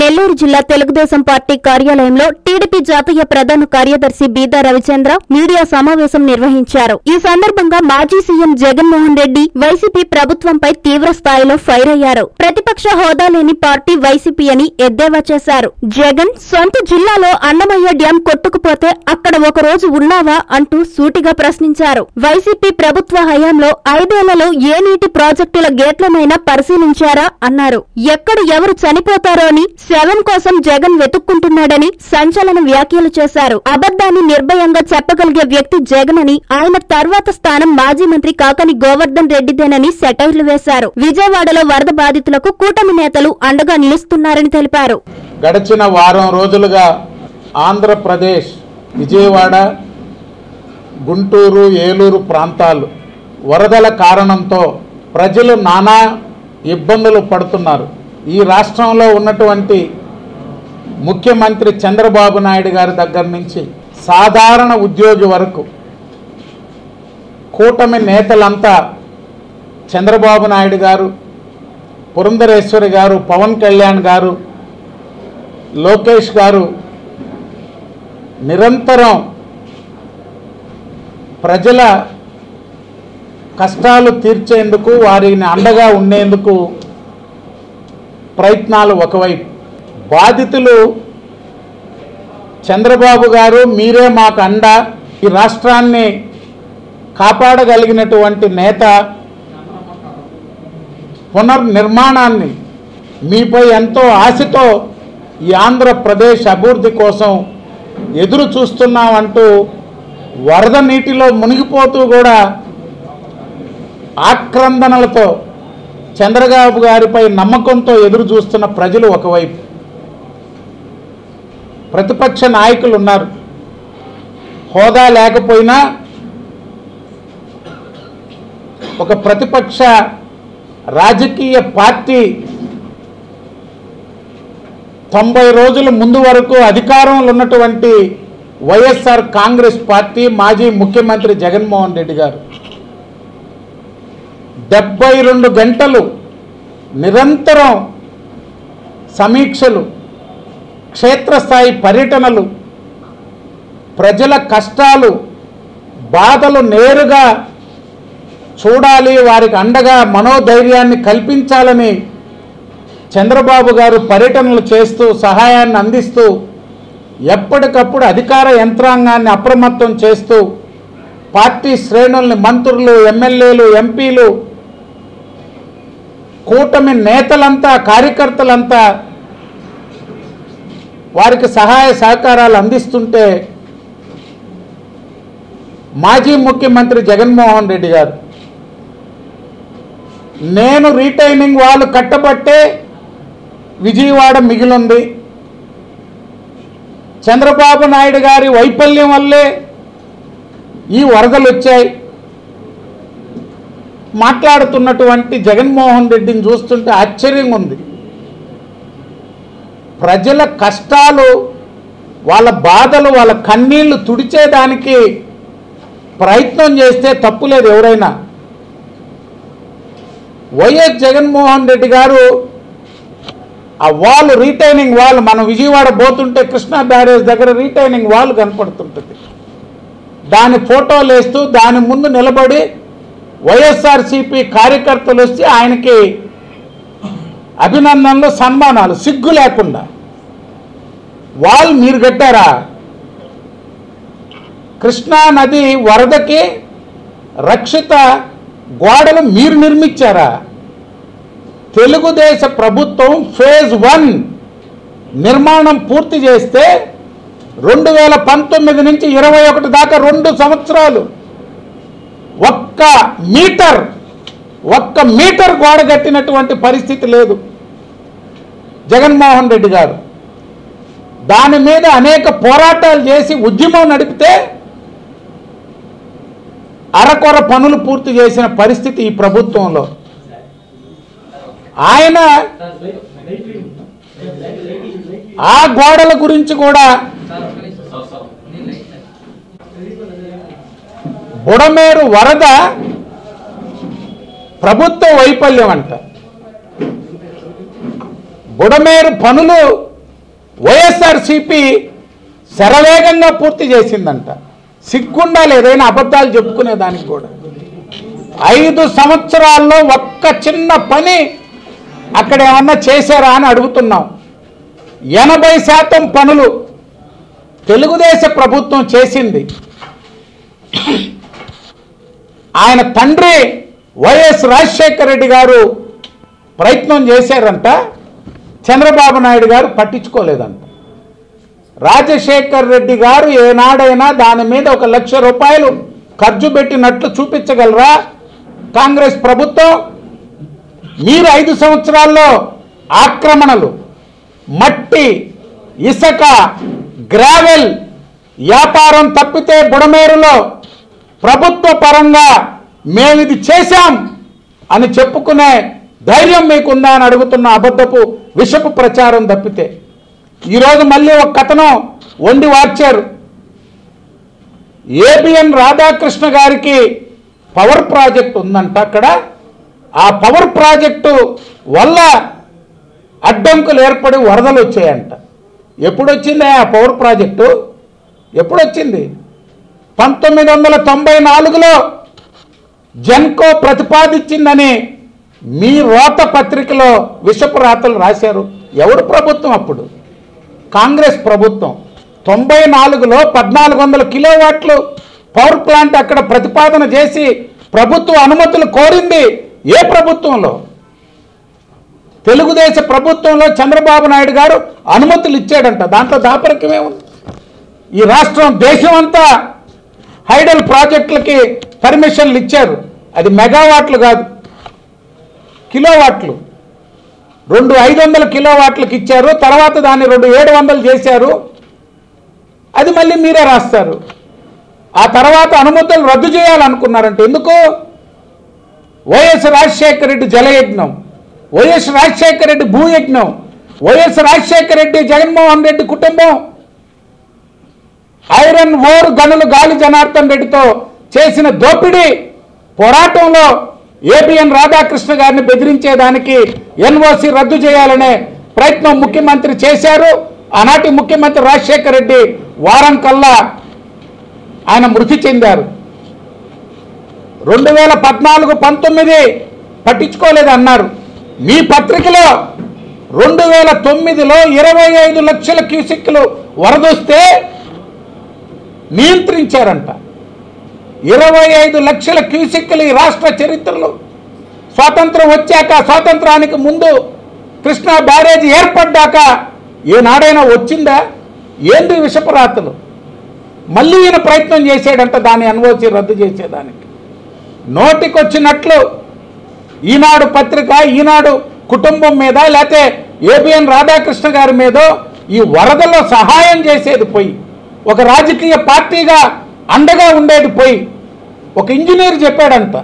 నెల్లూరు జిల్లా తెలుగుదేశం పార్టీ కార్యాలయంలో టీడీపీ జాతీయ ప్రధాన కార్యదర్శి బీదా రవిచంద్ర మీడియా సమావేశం నిర్వహించారు. ఈ సందర్భంగా మాజీ సీఎం జగన్మోహన్ రెడ్డి వైసీపీ ప్రభుత్వంపై తీవ్ర స్థాయిలో ఫైర్ అయ్యారు. ప్రతిపక్ష హోదా లేని పార్టీ వైసీపీ అని ఎద్దేవా చేశారు. జగన్ సొంత జిల్లాలో అన్నమయ్య డ్యాం కొట్టుకుపోతే అక్కడ ఒక రోజు ఉన్నావా అంటూ సూటిగా ప్రశ్నించారు. వైసీపీ ప్రభుత్వ హయాంలో ఐదేళ్ళలో ఏ నీటి ప్రాజెక్టుల గేట్లమైనా పరిశీలించారా అన్నారు. ఎక్కడ ఎవరు చనిపోతారో అని శవం కోసం జగన్ వెతుక్కుంటున్నాడని సంచలన వ్యాఖ్యలు చేశారు. అబద్దాన్ని నిర్భయంగా చెప్పగలిగే వ్యక్తి జగన్ అని ఆయన తర్వాత స్థానం మాజీ మంత్రి కాకని గోవర్ధన్ రెడ్డిదేనని సెటైర్లు వేశారు. విజయవాడలో వరద బాధితులకు కూటమి నేతలు అండగా నిలుస్తున్నారని తెలిపారు. గడిచిన వారం రోజులుగా ఆంధ్రప్రదేశ్ విజయవాడ గుంటూరు ఏలూరు ప్రాంతాలు వరదల కారణంతో ప్రజలు నానా ఇబ్బందులు పడుతున్నారు. ఈ రాష్ట్రంలో ఉన్నటువంటి ముఖ్యమంత్రి చంద్రబాబు నాయుడు గారి దగ్గర నుంచి సాధారణ ఉద్యోగి వరకు కూటమి నేతలంతా చంద్రబాబు నాయుడు గారు పురంధరేశ్వరి గారు పవన్ కళ్యాణ్ గారు లోకేష్ గారు నిరంతరం ప్రజల కష్టాలు తీర్చేందుకు వారిని అండగా ఉండేందుకు ప్రయత్నాలు ఒకవైపు. బాధితులు చంద్రబాబు గారు మీరే మాకు అండ ఈ రాష్ట్రాన్ని కాపాడగలిగినటువంటి నేత పునర్నిర్మాణాన్ని మీపై ఎంతో ఆశతో ఈ ఆంధ్రప్రదేశ్ అభివృద్ధి కోసం ఎదురు చూస్తున్నామంటూ వరద నీటిలో మునిగిపోతూ కూడా ఆక్రందనలతో చంద్రబాబు గారిపై నమ్మకంతో ఎదురు చూస్తున్న ప్రజలు ఒకవైపు. ప్రతిపక్ష నాయకులు ఉన్నారు. హోదా లేకపోయినా ఒక ప్రతిపక్ష రాజకీయ పార్టీ తొంభై రోజుల ముందు వరకు అధికారంలో ఉన్నటువంటి వైఎస్ఆర్ కాంగ్రెస్ పార్టీ మాజీ ముఖ్యమంత్రి జగన్మోహన్ రెడ్డి గారు. డెబ్బై రెండు గంటలు నిరంతరం సమీక్షలు క్షేత్రస్థాయి పర్యటనలు ప్రజల కష్టాలు బాధలు నేరుగా చూడాలి వారికి అండగా మనోధైర్యాన్ని కల్పించాలని చంద్రబాబు గారు పర్యటనలు చేస్తూ సహాయాన్ని అందిస్తూ ఎప్పటికప్పుడు అధికార యంత్రాంగాన్ని అప్రమత్తం చేస్తూ పార్టీ శ్రేణుల్ని మంత్రులు ఎమ్మెల్యేలు ఎంపీలు కూటమి నేతలంతా కార్యకర్తలంతా వారికి సహాయ సహకారాలు అందిస్తుంటే మాజీ ముఖ్యమంత్రి జగన్మోహన్ రెడ్డి గారు నేను రీటైనింగ్ వాళ్ళు కట్టబట్టే విజయవాడ మిగిలింది. చంద్రబాబు నాయుడు గారి వైఫల్యం వల్లే ఈ వరదలు వచ్చాయి. మాట్లాడుతున్నటువంటి జగన్మోహన్ రెడ్డిని చూస్తుంటే ఆశ్చర్యంగా ఉంది ప్రజల కష్టాలు వాళ్ళ బాధలు వాళ్ళ కన్నీళ్ళు తుడిచేదానికి ప్రయత్నం చేస్తే తప్పులేదు ఎవరైనా. వైఎస్ జగన్మోహన్ రెడ్డి గారు ఆ వాల్ రీటైనింగ్ వాల్ మనం విజయవాడ పోతుంటే కృష్ణా బ్యారేజ్ దగ్గర రీటైనింగ్ వాల్ కనపడుతుంటుంది. దాని ఫోటోలు వేస్తూ దాని ముందు నిలబడి వైఎస్ఆర్సీపీ కార్యకర్తలు వస్తే ఆయనకి అభినందనలు సన్మానాలు సిగ్గు లేకుండా. వాల్ మీరు కట్టారా? కృష్ణా నది వరదకి రక్షిత గోడలు మీరు నిర్మించారా? తెలుగుదేశ ప్రభుత్వం ఫేజ్ వన్ నిర్మాణం పూర్తి చేస్తే రెండు వేల పంతొమ్మిది నుంచి ఇరవై ఒకటి దాకా రెండు సంవత్సరాలు ఒక్క మీటర్ ఒక్క మీటర్ గోడ కట్టినటువంటి పరిస్థితి లేదు. జగన్మోహన్ రెడ్డి గారు దాని మీద అనేక పోరాటాలు చేసి ఉద్యమం నడిపితే అరకొర పనులు పూర్తి చేసిన పరిస్థితి ఈ ప్రభుత్వంలో. ఆయన ఆ గోడల గురించి కూడా బుడమేరు వరద ప్రభుత్వ వైఫల్యం అంట. బుడమేరు పనులు వైఎస్ఆర్సిపి శరవేగంగా పూర్తి చేసిందంట. సిగ్గుండాలి ఏదైనా అబద్ధాలు చెప్పుకునే దానికి కూడా. ఐదు సంవత్సరాల్లో ఒక్క చిన్న పని అక్కడ ఏమన్నా చేశారా అని అడుగుతున్నాం. ఎనభై శాతం పనులు తెలుగుదేశ ప్రభుత్వం చేసింది. ఆయన తండ్రి వైఎస్ రాజశేఖర రెడ్డి గారు ప్రయత్నం చేశారంట. చంద్రబాబు నాయుడు గారు పట్టించుకోలేదంట. రాజశేఖర్ రెడ్డి గారు ఏనాడైనా దాని మీద ఒక లక్ష రూపాయలు ఖర్చు పెట్టినట్లు చూపించగలరా? కాంగ్రెస్ ప్రభుత్వం మీరు ఐదు సంవత్సరాల్లో ఆక్రమణలు మట్టి ఇసుక గ్రావెల్ వ్యాపారం తప్పితే బుడమేరులో ప్రభుత్వ పరంగా మేము ఇది చేశాం అని చెప్పుకునే ధైర్యం మీకుందా అని అడుగుతున్న అబద్ధపు విషపు ప్రచారం తప్పితే. ఈరోజు మళ్ళీ ఒక కథనం వండి వార్చారు. ఏబిఎన్ రాధాకృష్ణ గారికి పవర్ ప్రాజెక్ట్ ఉందంట అక్కడ. ఆ పవర్ ప్రాజెక్టు వల్ల అడ్డంకులు ఏర్పడి వరదలు వచ్చాయంట. ఎప్పుడు వచ్చింది ఆ పవర్ ప్రాజెక్టు? ఎప్పుడు వచ్చింది పంతొమ్మిది వందల తొంభై నాలుగులో జెన్కో ప్రతిపాదించిందని మీ రోత పత్రికలో విషపు రాతలు రాశారు. ఎవరు ప్రభుత్వం అప్పుడు? కాంగ్రెస్ ప్రభుత్వం. తొంభై నాలుగులో పద్నాలుగు వందల కిలోవాట్లు పవర్ ప్లాంట్ అక్కడ ప్రతిపాదన చేసి ప్రభుత్వ అనుమతులు కోరింది ఏ ప్రభుత్వంలో? తెలుగుదేశ ప్రభుత్వంలో చంద్రబాబు నాయుడు గారు అనుమతులు ఇచ్చాడంట. దాంట్లో దాపరికమే ఉంది. ఈ రాష్ట్రం దేశం అంతా హైడల్ ప్రాజెక్టులకి పర్మిషన్లు ఇచ్చారు. అది మెగావాట్లు కాదు. కిలోవాట్లు. రెండు ఐదు వందల కిలోవాట్లకు ఇచ్చారు. తర్వాత దాన్ని రెండు ఏడు వందలు చేశారు. అది మళ్ళీ మీరే రాస్తారు. ఆ తర్వాత అనుమతులు రద్దు చేయాలనుకున్నారంటే ఎందుకు? వైఎస్ రాజశేఖర రెడ్డి జలయజ్ఞం. వైఎస్ రాజశేఖర రెడ్డి భూయజ్ఞం. వైఎస్ రాజశేఖర రెడ్డి జగన్మోహన్ రెడ్డి కుటుంబం. ఐరన్ ఓర్ గనులు గాలి జనార్దన్ రెడ్డితో చేసిన దోపిడీ పోరాటంలో ఏబిఎన్ రాధాకృష్ణ గారిని బెదిరించేదానికి ఎన్ఓసి రద్దు చేయాలనే ప్రయత్నం ముఖ్యమంత్రి చేశారు. ఆనాటి ముఖ్యమంత్రి రాజశేఖర రెడ్డి వారం కల్లా ఆయన మృతి చెందారు. రెండు వేల పద్నాలుగు పంతొమ్మిది పట్టించుకోలేదు అన్నారు మీ పత్రికలో రెండు వేల తొమ్మిదిలో ఇరవై ఐదు లక్షల క్యూసిక్లు వరదొస్తే నియంత్రించారంట. ఇరవై ఐదు లక్షల క్యూసిక్లు ఈ రాష్ట్ర చరిత్రలో స్వాతంత్రం వచ్చాక స్వాతంత్రానికి ముందు కృష్ణా బ్యారేజ్ ఏర్పడ్డాక ఏనాడైనా వచ్చిందా? ఏంది విషపరాతలు? మళ్ళీ ఈయన ప్రయత్నం చేశాడంట దాన్ని అనుభవించి రద్దు చేసేదానికి. నోటికొచ్చినట్లు ఈనాడు పత్రిక ఈనాడు కుటుంబం మీద లేకపోతే ఏబిఎన్ రాధాకృష్ణ గారి మీద ఈ వరదలో సహాయం చేసేది పోయి ఒక రాజకీయ పార్టీగా అండగా ఉండేది పోయి ఒక ఇంజనీర్ చెప్పాడంట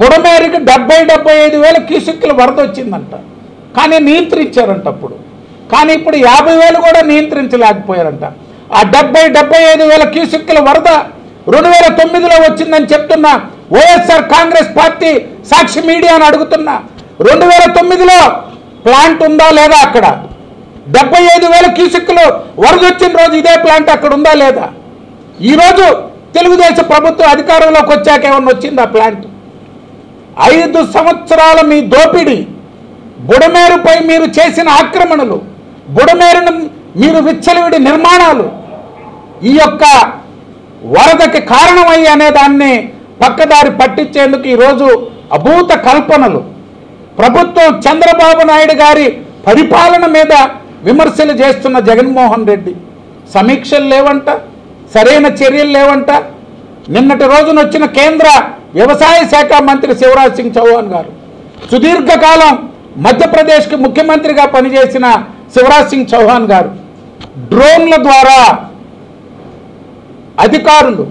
బుడమేరికి డెబ్బై డెబ్బై ఐదు వేల క్యూసిక్ల వరద వచ్చిందంట. కానీ నియంత్రించారంట అప్పుడు. కానీ ఇప్పుడు యాభై వేలు కూడా నియంత్రించలేకపోయారంట. ఆ డెబ్బై డెబ్బై ఐదు వేల క్యూసిక్ల వరద రెండు వేల తొమ్మిదిలో వచ్చిందని చెప్తున్నా వైఎస్ఆర్ కాంగ్రెస్ పార్టీ సాక్షి మీడియాను అడుగుతున్నా. రెండు వేల తొమ్మిదిలో ప్లాంట్ ఉందా లేదా అక్కడ? డెబ్బై ఐదు వేల క్యూసిక్లు వరదొచ్చిన రోజు ఇదే ప్లాంట్ అక్కడ ఉందా లేదా? ఈరోజు తెలుగుదేశం ప్రభుత్వం అధికారంలోకి వచ్చాక ఏమన్నా వచ్చిందా ప్లాంట్? ఐదు సంవత్సరాల మీ దోపిడీ బుడమేరుపై మీరు చేసిన ఆక్రమణలు బుడమేరును మీరు విచ్చలవిడి నిర్మాణాలు ఈ యొక్క వరదకి కారణమయ్యి అనే దాన్ని పక్కదారి పట్టించేందుకు ఈరోజు అభూత కల్పనలు. ప్రభుత్వం చంద్రబాబు నాయుడు గారి పరిపాలన మీద విమర్శలు చేస్తున్న జగన్మోహన్ రెడ్డి. సమీక్షలు లేవంట సరైన చర్యలు లేవంట. నిన్నటి రోజున వచ్చిన కేంద్ర వ్యవసాయ శాఖ మంత్రి శివరాజ్ సింగ్ చౌహాన్ గారు. సుదీర్ఘకాలం మధ్యప్రదేశ్కి ముఖ్యమంత్రిగా పనిచేసిన శివరాజ్ సింగ్ చౌహాన్ గారు. డ్రోన్ల ద్వారా అధికారులు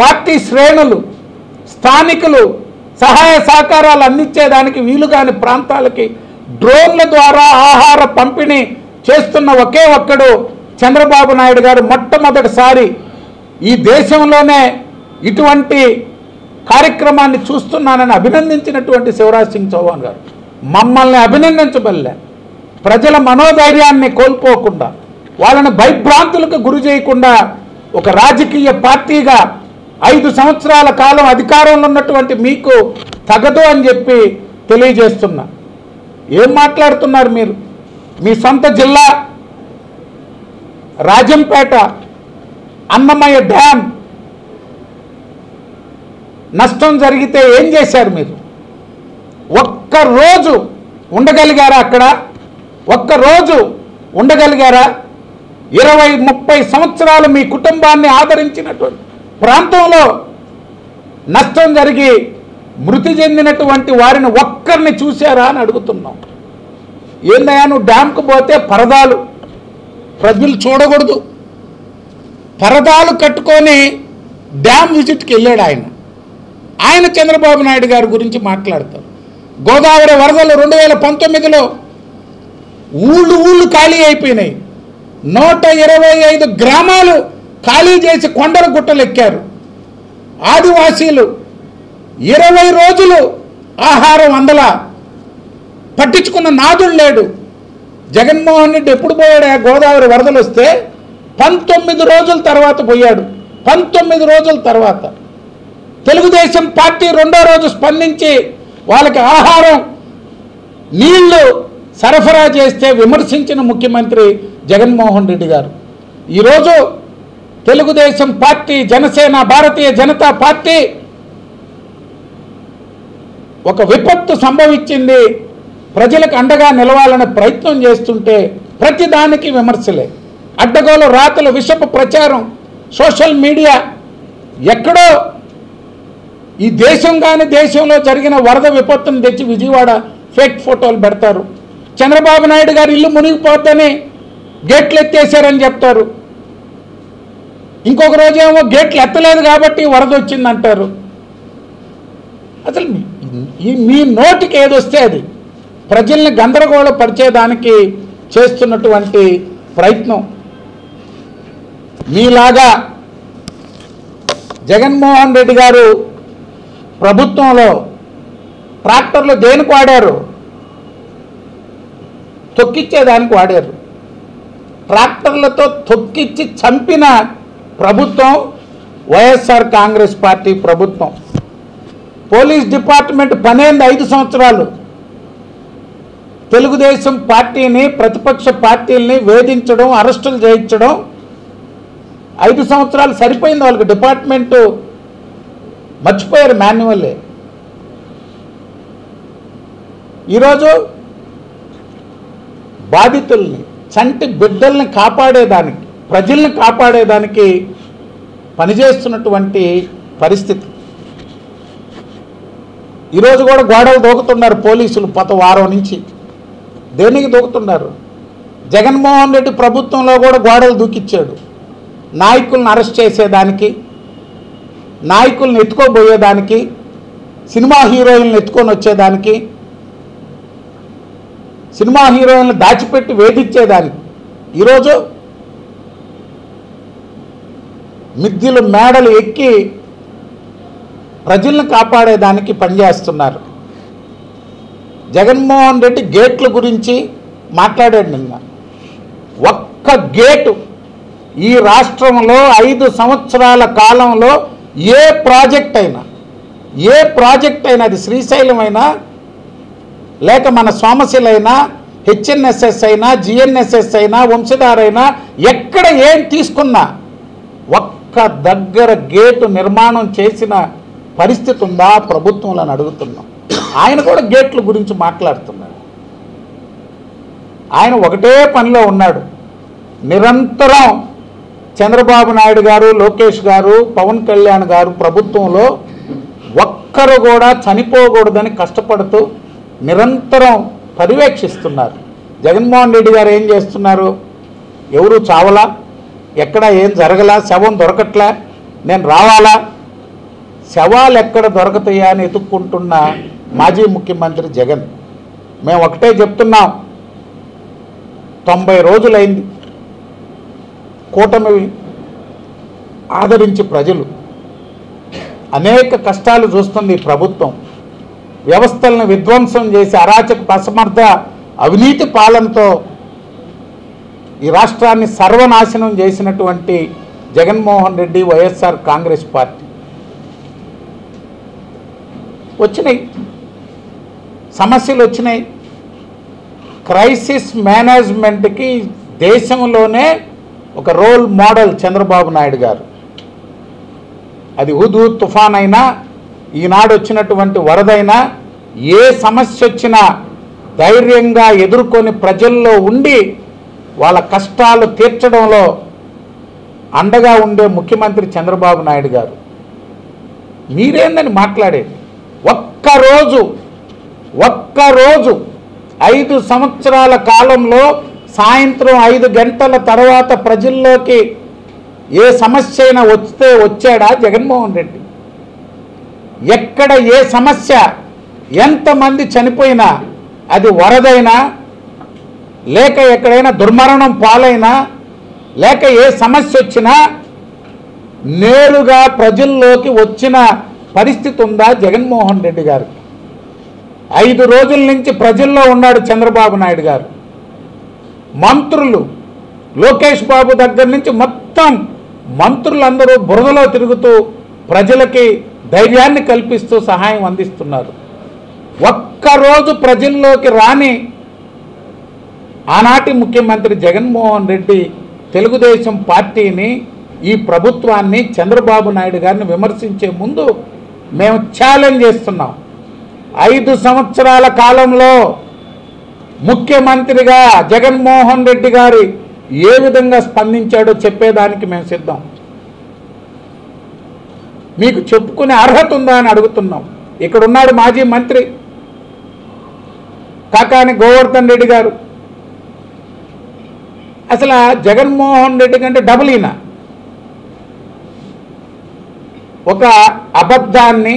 పార్టీ శ్రేణులు స్థానికులు సహాయ సహకారాలు అందించేదానికి వీలుగాని ప్రాంతాలకి డ్రోన్ల ద్వారా ఆహార పంపిణీ చేస్తున్న ఒకే ఒక్కడు చంద్రబాబు నాయుడు గారు మొట్టమొదటిసారి ఈ దేశంలోనే ఇటువంటి కార్యక్రమాన్ని చూస్తున్నానని అభినందించినటువంటి శివరాజ్ సింగ్ చౌహాన్ గారు. మమ్మల్ని అభినందించబల్లే ప్రజల మనోధైర్యాన్ని కోల్పోకుండా వాళ్ళని భయభ్రాంతులకు గురి చేయకుండా ఒక రాజకీయ పార్టీగా ఐదు సంవత్సరాల కాలం అధికారంలో ఉన్నటువంటి మీకు తగదు అని చెప్పి తెలియజేస్తున్నా. ఏం మాట్లాడుతున్నారు మీరు? మీ సొంత జిల్లా రాజంపేట అన్నమయ్య డ్యామ్ నష్టం జరిగితే ఏం చేశారు మీరు? ఒక్క రోజు ఉండగలిగారా అక్కడ? ఒక్క రోజు ఉండగలిగారా? ఇరవై ముప్పై సంవత్సరాలు మీ కుటుంబాన్ని ఆదరించినటువంటి ప్రాంతంలో నష్టం జరిగి మృతి చెందినటువంటి వారిని ఒక్కరిని చూశారా అని అడుగుతున్నాం. ఏందయ్యా నువ్వు డ్యామ్కు పోతే పరదాలు. ప్రజలు చూడకూడదు. పరదాలు కట్టుకొని డ్యామ్ విజిట్కి వెళ్ళాడు ఆయన. ఆయన చంద్రబాబు నాయుడు గారి గురించి మాట్లాడతారు గోదావరి వరదలు రెండు వేల పంతొమ్మిదిలో ఊళ్ళు ఊళ్ళు ఖాళీ అయిపోయినాయి. నూట ఇరవై ఐదు గ్రామాలు ఖాళీ చేసి కొండల గుట్టలు ఎక్కారు ఆదివాసీలు ఇరవై రోజులు ఆహారం అందలా పట్టించుకున్న నాదుడు లేడు. జగన్మోహన్ రెడ్డి ఎప్పుడు పోయాడు? ఆ గోదావరి వరదలు వస్తే పంతొమ్మిది రోజుల తర్వాత పోయాడు. పంతొమ్మిది రోజుల తర్వాత. తెలుగుదేశం పార్టీ రెండో రోజు స్పందించి వాళ్ళకి ఆహారం నీళ్ళు సరఫరా చేస్తే విమర్శించిన ముఖ్యమంత్రి జగన్మోహన్ రెడ్డి గారు. ఈరోజు తెలుగుదేశం పార్టీ జనసేన భారతీయ జనతా పార్టీ ఒక విపత్తు సంభవించింది. ప్రజలకు అండగా నిలవాలనే ప్రయత్నం చేస్తుంటే ప్రతిదానికి విమర్శలే. అడ్డగోలు రాతలు విషపు ప్రచారం సోషల్ మీడియా ఎక్కడో ఈ దేశం కాని దేశంలో జరిగిన వరద విపత్తును తెచ్చి విజయవాడ ఫేక్ ఫోటోలు పెడతారు. చంద్రబాబు నాయుడు గారు ఇల్లు మునిగిపోద్దని గేట్లు ఎత్తేసారని చెప్తారు. ఇంకొక రోజేమో గేట్లు ఎత్తలేదు కాబట్టి వరద వచ్చిందంటారు. అసలు ఈ మీ నోటికి ఏదొస్తే అది. ప్రజల్ని గందరగోళపరిచేదానికి చేస్తున్నటువంటి ప్రయత్నం. మీలాగా జగన్మోహన్ రెడ్డి గారు ప్రభుత్వంలో ట్రాక్టర్లు దేనికి వాడారు? తొక్కిచ్చేదానికి వాడారు. ట్రాక్టర్లతో తొక్కిచ్చి చంపిన ప్రభుత్వం వైఎస్ఆర్ కాంగ్రెస్ పార్టీ ప్రభుత్వం. పోలీస్ డిపార్ట్మెంట్ పనేంది ఐదు సంవత్సరాలు తెలుగుదేశం పార్టీని ప్రతిపక్ష పార్టీల్ని వేధించడం అరెస్టులు చేయించడం ఐదు సంవత్సరాలు సరిపోయింది వాళ్ళకి డిపార్ట్మెంటు. మర్చిపోయారు మాన్యువల్లే. ఈరోజు బాధితుల్ని చంటి బిడ్డల్ని కాపాడేదానికి ప్రజల్ని కాపాడేదానికి పనిచేస్తున్నటువంటి పరిస్థితి. ఈరోజు కూడా గోడలు దూకుతున్నారు పోలీసులు గత వారం నుంచి. దేనికి దూకుతున్నారు? జగన్మోహన్ రెడ్డి ప్రభుత్వంలో కూడా గోడలు దూకిచ్చాడు. నాయకులను అరెస్ట్ చేసేదానికి నాయకులను ఎత్తుకోబోయేదానికి సినిమా హీరోయిన్లు ఎత్తుకొని వచ్చేదానికి సినిమా హీరోయిన్లు దాచిపెట్టి వేధించేదానికి. ఈరోజు మిద్దిలు మేడలు ఎక్కి ప్రజలను కాపాడేదానికి పనిచేస్తున్నారు. జగన్మోహన్ రెడ్డి గేట్ల గురించి మాట్లాడాడు నిన్న. ఒక్క గేటు ఈ రాష్ట్రంలో ఐదు సంవత్సరాల కాలంలో ఏ ప్రాజెక్ట్ అయినా ఏ ప్రాజెక్ట్ అయినా అది శ్రీశైలం అయినా లేక మన సోమశిలైనా హెచ్ఎన్ఎస్ఎస్ అయినా జిఎన్ఎస్ఎస్ అయినా వంశధారైనా ఎక్కడ ఏం తీసుకున్నా ఒక్క దగ్గర గేటు నిర్మాణం చేసిన పరిస్థితి ఉందా ప్రభుత్వంలో అడుగుతున్నాం. ఆయన కూడా గేట్ల గురించి మాట్లాడుతున్నాడు. ఆయన ఒకటే పనిలో ఉన్నాడు. నిరంతరం చంద్రబాబు నాయుడు గారు లోకేష్ గారు పవన్ కళ్యాణ్ గారు ప్రభుత్వంలో ఒక్కరు కూడా చనిపోకూడదని కష్టపడుతూ నిరంతరం పర్యవేక్షిస్తున్నారు. జగన్మోహన్ రెడ్డి గారు ఏం చేస్తున్నారు? ఎవరు చావలా? ఎక్కడ ఏం జరగలా? శవం దొరకట్లా? నేను రావాలా? శవాలు ఎక్కడ దొరకతాయా అని ఎతుక్కుంటున్న మాజీ ముఖ్యమంత్రి జగన్ మేము ఒకటే చెప్తున్నాం తొంభై రోజులైంది. కూటమి ఆదరించి ప్రజలు అనేక కష్టాలు చూస్తుంది ప్రభుత్వం. వ్యవస్థలను విధ్వంసం చేసి అరాచక అసమర్థ అవినీతి పాలనతో ఈ రాష్ట్రాన్ని సర్వనాశనం చేసినటువంటి జగన్మోహన్ రెడ్డి వైఎస్ఆర్ కాంగ్రెస్ పార్టీ. వచ్చినాయి. సమస్యలు వచ్చినాయి. క్రైసిస్ మేనేజ్మెంట్కి దేశంలోనే ఒక రోల్ మోడల్ చంద్రబాబు నాయుడు గారు. అది హుదూ తుఫాన్ అయినా ఈనాడు వచ్చినటువంటి వరదైనా ఏ సమస్య వచ్చినా ధైర్యంగా ఎదుర్కొని ప్రజల్లో ఉండి వాళ్ళ కష్టాలు తీర్చడంలో అండగా ఉండే ముఖ్యమంత్రి చంద్రబాబు నాయుడు గారు. మీరేందని మాట్లాడేది? ఒక్కరోజు ఒక్కరోజు ఐదు సంవత్సరాల కాలంలో సాయంత్రం ఐదు గంటల తర్వాత ప్రజల్లోకి ఏ సమస్య అయినా వస్తే వచ్చాడా జగన్మోహన్ రెడ్డి? ఎక్కడ ఏ సమస్య? ఎంతమంది చనిపోయినా అది వరదైనా లేక ఎక్కడైనా దుర్మరణం పాలైనా లేక ఏ సమస్య వచ్చినా నేరుగా ప్రజల్లోకి వచ్చిన పరిస్థితి ఉందా జగన్మోహన్ రెడ్డి గారికి? ఐదు రోజుల నుంచి ప్రజల్లో ఉన్నాడు చంద్రబాబు నాయుడు గారు. మంత్రులు లోకేష్ బాబు దగ్గర నుంచి మొత్తం మంత్రులందరూ బురదలో తిరుగుతూ ప్రజలకి ధైర్యాన్ని కల్పిస్తూ సహాయం అందిస్తున్నారు. ఒక్కరోజు ప్రజల్లోకి రాని ఆనాటి ముఖ్యమంత్రి జగన్మోహన్ రెడ్డి తెలుగుదేశం పార్టీని ఈ ప్రభుత్వాన్ని చంద్రబాబు నాయుడు గారిని విమర్శించే ముందు మేము ఛాలెంజ్ చేస్తున్నాం. ఐదు సంవత్సరాల కాలంలో ముఖ్యమంత్రిగా జగన్మోహన్ రెడ్డి గారి ఏ విధంగా స్పందించాడో చెప్పేదానికి మేము సిద్ధం. మీకు చెప్పుకునే అర్హత ఉందా అని అడుగుతున్నాం. ఇక్కడ ఉన్నాడు మాజీ మంత్రి కాకాని గోవర్ధన్ రెడ్డి గారు. అసలు జగన్మోహన్ రెడ్డి కంటే డబుల్ ఈయన. ఒక అబద్ధాన్ని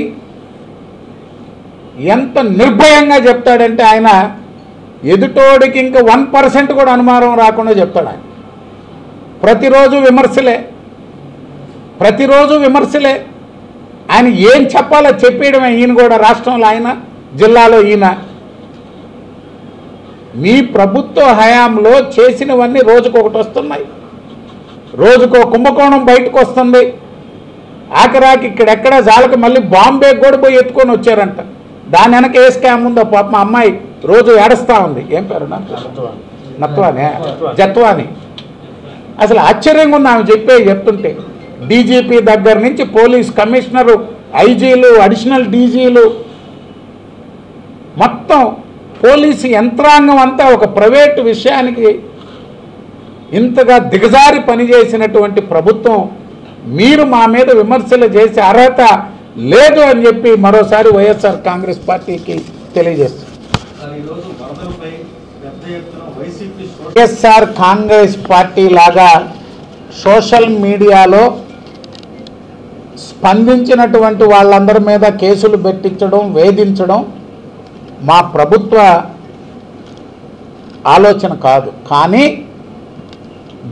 ఎంత నిర్భయంగా చెప్తాడంటే ఆయన ఎదుటోడికి ఇంకా వన్ పర్సెంట్ కూడా అనుమానం రాకుండా చెప్తాడు ఆయన. ప్రతిరోజు విమర్శలే. ప్రతిరోజు విమర్శలే. ఆయన ఏం చెప్పాలో చెప్పేయడమే ఈయన కూడా రాష్ట్రంలో ఆయన జిల్లాలో ఈయన. మీ ప్రభుత్వ హయాంలో చేసినవన్నీ రోజుకొకటి వస్తున్నాయి. రోజుకో కుంభకోణం బయటకు వస్తుంది. ఆఖరాకి ఇక్కడెక్కడ జాలకి మళ్ళీ బాంబే కూడా పోయి ఎత్తుకొని వచ్చారంట. దాని వెనక ఏ స్కామ్ ఉందో పాప మా అమ్మాయి రోజు ఏడుస్తా ఉంది. ఏం పేరు? నత్వానే. జత్వాని. అసలు ఆశ్చర్యంగా ఉంది ఆమె చెప్పే చెప్తుంటే. డీజీపీ దగ్గర నుంచి పోలీస్ కమిషనరు ఐజీలు అడిషనల్ డీజీలు మొత్తం పోలీసు యంత్రాంగం అంతా ఒక ప్రైవేటు విషయానికి ఇంతగా దిగజారి పనిచేసినటువంటి ప్రభుత్వం మీరు మా మీద విమర్శలు చేసే అర్హత లేదు అని చెప్పి మరోసారి వైఎస్ఆర్ కాంగ్రెస్ పార్టీకి తెలియజేస్తుంది. వైఎస్ఆర్ కాంగ్రెస్ పార్టీ లాగా సోషల్ మీడియాలో స్పందించినటువంటి వాళ్ళందరి మీద కేసులు పెట్టించడం వేధించడం మా ప్రభుత్వ ఆలోచన కాదు. కానీ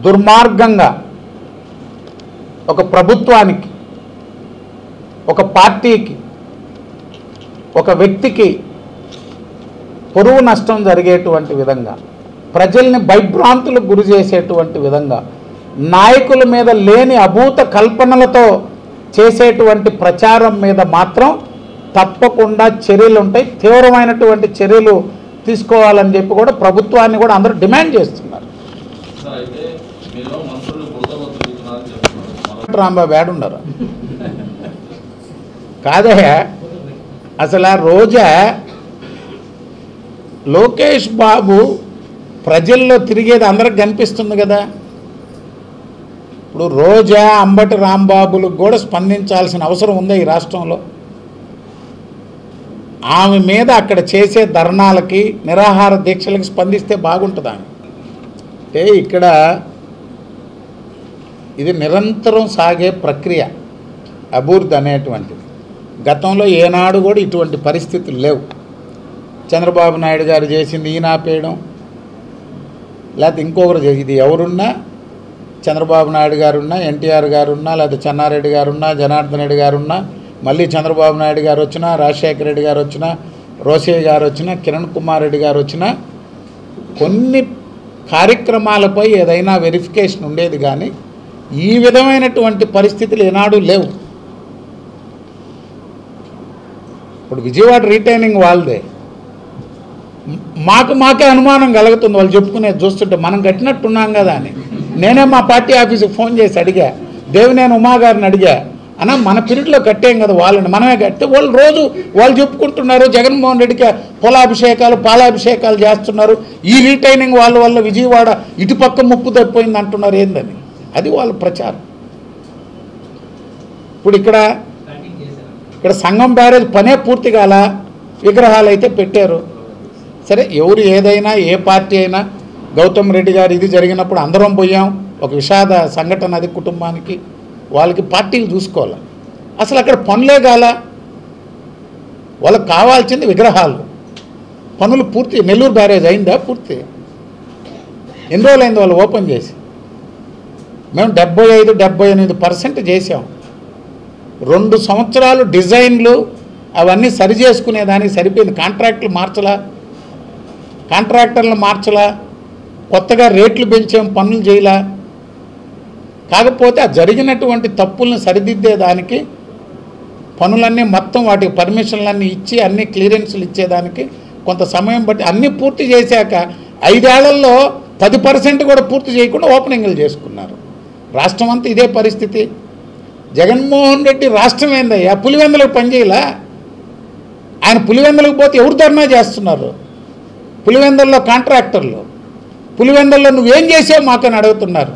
దుర్మార్గంగా ఒక ప్రభుత్వానికి ఒక పార్టీకి ఒక వ్యక్తికి పొరుగు నష్టం జరిగేటువంటి విధంగా ప్రజల్ని భయభ్రాంతులకు గురి చేసేటువంటి విధంగా నాయకుల మీద లేని అభూత కల్పనలతో చేసేటువంటి ప్రచారం మీద మాత్రం తప్పకుండా చర్యలు ఉంటాయి. తీవ్రమైనటువంటి చర్యలు తీసుకోవాలని చెప్పి కూడా ప్రభుత్వాన్ని కూడా అందరూ డిమాండ్ చేస్తున్నారు. రాంబాబు ఏడున్నారు కాదయ్యా అసలు ఆ రోజా లోకేష్ బాబు ప్రజల్లో తిరిగేది అందరికి కనిపిస్తుంది కదా. ఇప్పుడు రోజా అంబటి రాంబాబులకు కూడా స్పందించాల్సిన అవసరం ఉందా ఈ రాష్ట్రంలో? ఆమె మీద అక్కడ చేసే ధర్నాలకి నిరాహార దీక్షలకి స్పందిస్తే బాగుంటుంది? ఆమె అంటే ఇక్కడ ఇది నిరంతరం సాగే ప్రక్రియ అభివృద్ధి అనేటువంటిది. గతంలో ఏనాడు కూడా ఇటువంటి పరిస్థితులు లేవు. చంద్రబాబు నాయుడు గారు చేసింది ఈయన ఆపేయడం లేకపోతే ఇంకొకరు ఇది ఎవరున్నా చంద్రబాబు నాయుడు గారున్నా ఎన్టీఆర్ గారున్నా లేకపోతే చెన్నారెడ్డి గారున్నా జనార్దన్ రెడ్డి గారున్నా మళ్ళీ చంద్రబాబు నాయుడు గారు వచ్చినా రాజశేఖర రెడ్డి గారు వచ్చినా రోసయ్య గారు వచ్చినా కిరణ్ కుమార్ రెడ్డి గారు వచ్చినా కొన్ని కార్యక్రమాలపై ఏదైనా వెరిఫికేషన్ ఉండేది కానీ ఈ విధమైనటువంటి పరిస్థితులు ఏనాడు లేవు. ఇప్పుడు విజయవాడ రీటైనింగ్ వాళ్ళదే. మాకు మాకే అనుమానం కలుగుతుంది వాళ్ళు చెప్పుకునేది చూస్తుంటే మనం కట్టినట్టున్నాం కదా అని. నేనే మా పార్టీ ఆఫీస్కి ఫోన్ చేసి అడిగా దేవినేని ఉమా గారిని అడిగా అన్న మన పీరియడ్లో కట్టేం కదా వాళ్ళని మనమే కడితే వాళ్ళు రోజు వాళ్ళు చెప్పుకుంటున్నారు జగన్మోహన్ రెడ్డికి పొలాభిషేకాలు పాలాభిషేకాలు చేస్తున్నారు ఈ రీటైనింగ్ వాళ్ళ వల్ల విజయవాడ ఇటుపక్క ముప్పు తప్పిపోయింది అంటున్నారు ఏందని. అది వాళ్ళ ప్రచారం. ఇప్పుడు ఇక్కడ ఇక్కడ సంఘం బ్యారేజ్ పనే పూర్తి కాల విగ్రహాలు అయితే పెట్టారు. సరే ఎవరు ఏదైనా ఏ పార్టీ అయినా గౌతమ్ రెడ్డి గారు ఇది జరిగినప్పుడు అందరం పోయాం. ఒక విషాద సంఘటన అది కుటుంబానికి వాళ్ళకి పార్టీలు చూసుకోవాలి? అసలు అక్కడ పనులే కాల. వాళ్ళకి కావాల్సింది విగ్రహాలు. పనులు పూర్తి నెల్లూరు బ్యారేజ్ అయిందా? పూర్తి. ఎన్ని రోజులు వాళ్ళు ఓపెన్ చేసి? మేము డెబ్బై ఐదు డెబ్బై ఎనిమిది పర్సెంట్ చేసాం రెండు సంవత్సరాలు డిజైన్లు అవన్నీ సరి చేసుకునేదానికి సరిపోయింది. కాంట్రాక్టులు మార్చలా? కాంట్రాక్టర్లు మార్చలా? కొత్తగా రేట్లు పెంచాం పనులు చేయలా? కాకపోతే ఆ జరిగినటువంటి తప్పులను సరిదిద్దేదానికి పనులన్నీ మొత్తం వాటికి పర్మిషన్లన్నీ ఇచ్చి అన్ని క్లియరెన్స్లు ఇచ్చేదానికి కొంత సమయం బట్టి అన్నీ పూర్తి చేశాక ఐదేళ్ళలో పది పర్సెంట్ కూడా పూర్తి చేయకుండా ఓపెనింగ్లు చేసుకున్నారు. రాష్ట్రం అంతా ఇదే పరిస్థితి. జగన్మోహన్ రెడ్డి రాష్ట్రం ఏందయ్యా? పులివెందులకు పనిచేయలా ఆయన పులివెందులకు పోతే ఎవరు ధర్నా చేస్తున్నారు? పులివెందుల్లో కాంట్రాక్టర్లు. పులివెందుల్లో నువ్వేం చేసావు మాకని అడుగుతున్నారు.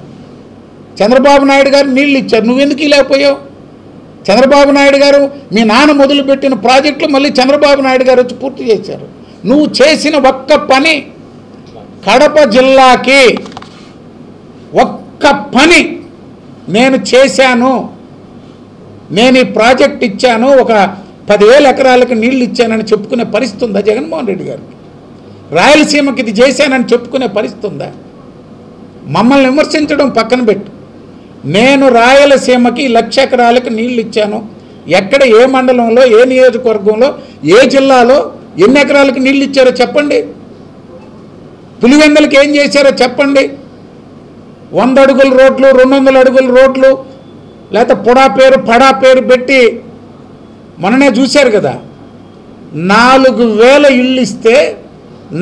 చంద్రబాబు నాయుడు గారు నీళ్ళు ఇచ్చారు. నువ్వెందుకు ఇలేకపోయావు చంద్రబాబు నాయుడు గారు మీ నాన్న మొదలుపెట్టిన ప్రాజెక్టులు మళ్ళీ చంద్రబాబు నాయుడు గారు వచ్చి పూర్తి చేశారు. నువ్వు చేసిన ఒక్క పని కడప జిల్లాకి ఒక్క పని నేను చేశాను. నేను ఈ ప్రాజెక్ట్ ఇచ్చాను ఒక పదివేల ఎకరాలకు నీళ్ళు ఇచ్చానని చెప్పుకునే పరిస్థితి ఉందా జగన్మోహన్ రెడ్డి గారికి? రాయలసీమకి ఇది చేశానని చెప్పుకునే పరిస్థితి ఉందా? మమ్మల్ని విమర్శించడం పక్కన పెట్టు. నేను రాయలసీమకి లక్ష ఎకరాలకు నీళ్ళు ఇచ్చాను. ఎక్కడ ఏ మండలంలో ఏ నియోజకవర్గంలో ఏ జిల్లాలో ఎన్ని ఎకరాలకు నీళ్ళు ఇచ్చారో చెప్పండి. పులివెందులకి ఏం చేశారో చెప్పండి. వంద అడుగుల రోడ్లు రెండు వందల అడుగుల రోడ్లు లేకపోతే పొడా పేరు పడా పేరు పెట్టి మొన్ననే చూశారు కదా. నాలుగు వేల ఇళ్ళు ఇస్తే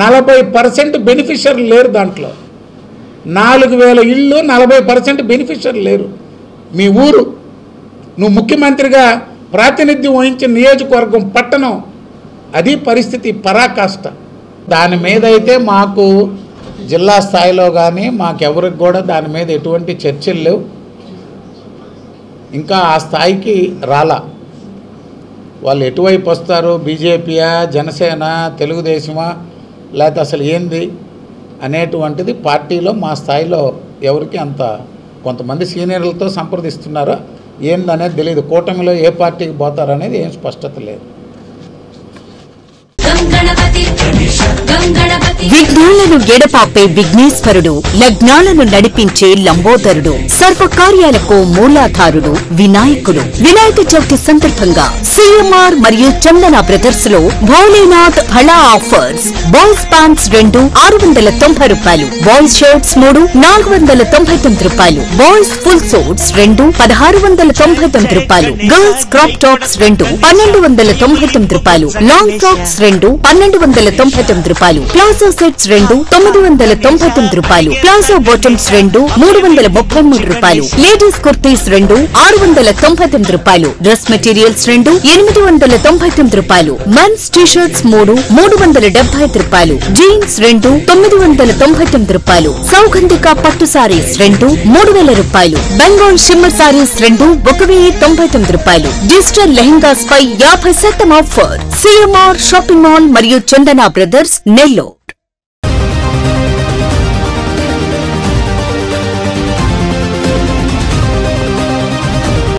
నలభై పర్సెంట్ బెనిఫిషియర్ లేరు దాంట్లో. నాలుగు వేల ఇళ్ళు నలభై పర్సెంట్ బెనిఫిషియర్ లేరు. మీ ఊరు నువ్వు ముఖ్యమంత్రిగా ప్రాతినిధ్యం వహించిన నియోజకవర్గం పట్టణం అది పరిస్థితి పరాకాష్ట. దాని మీద అయితే మాకు జిల్లా స్థాయిలో కానీ మాకెవరికి కూడా దాని మీద ఎటువంటి చర్చలు లేవు. ఇంకా ఆ స్థాయికి రాలా. వాళ్ళు ఎటువైపు వస్తారు? బీజేపీయా? జనసేన? తెలుగుదేశమా? లేకపోతే అసలు ఏంది? అనేటువంటిది పార్టీలో మా స్థాయిలో ఎవరికి అంత కొంతమంది సీనియర్లతో సంప్రదిస్తున్నారో? ఏందనేది తెలియదు కూటమిలో ఏ పార్టీకి పోతారనేది ఏం స్పష్టత లేదు. విఘ్నాలను ఎడపాపే విఘ్నేశ్వరుడు లగ్నాలను నడిపించే లంబోదరుడు సర్వకార్యాలకు మూలాధారుడు వినాయకుడు. వినాయక చవితి సందర్భంగా సిఎంఆర్ మరియు చందన బ్రదర్స్లో భోలేనాథ్ హళా ఆఫర్స్. బాయ్స్ ప్యాంట్స్ రెండు ఆరు వందల తొంభై రూపాయలు. బాయ్స్ షర్ట్స్ మూడు నాలుగు వందల తొంభై తొమ్మిది రూపాయలు. బాయ్స్ ఫుల్ సూట్స్ రెండు పదహారు వందల తొంభై తొమ్మిది రూపాయలు. గర్ల్స్ క్రాప్ టాప్స్ రెండు పన్నెండు వందల తొంభై తొమ్మిది రూపాయలు. లాంగ్ ఫ్రాక్స్ రెండు పన్నెండు వందల తొంభై తొమ్మిది రూపాయలు. ప్లాజో సెట్స్ రెండు తొమ్మిది వందల తొంభై తొమ్మిది రూపాయలు. ప్లాజో బాటమ్స్ రెండు మూడు వందల ముప్పై మూడు రూపాయలు. లేడీస్ కుర్తీస్ రెండు ఆరు వందల తొంభై తొమ్మిది రూపాయలు. డ్రెస్ మెటీరియల్స్ రెండు ఎనిమిది వందల తొంభై తొమ్మిది రూపాయలు. మెన్స్ టీ షర్ట్స్ మూడు మూడు వందల డెబ్బై ఐదు రూపాయలు. జీన్స్ రెండు తొమ్మిది వందల తొంభై తొమ్మిది రూపాయలు. సౌగంధిక పట్టు సారీస్ రెండు మూడు వేల రూపాయలు. బెంగాల్ షిమ్మర్ సారీస్ రెండు ఒక వెయ్యి తొంభై తొమ్మిది రూపాయలు. డిజిటల్ లెహంగాస్ పై యాభై శాతం ఆఫర్. సిఎంఆర్ షాపింగ్ మాల్ మరియు చందనా బ్రదర్స్ नेलो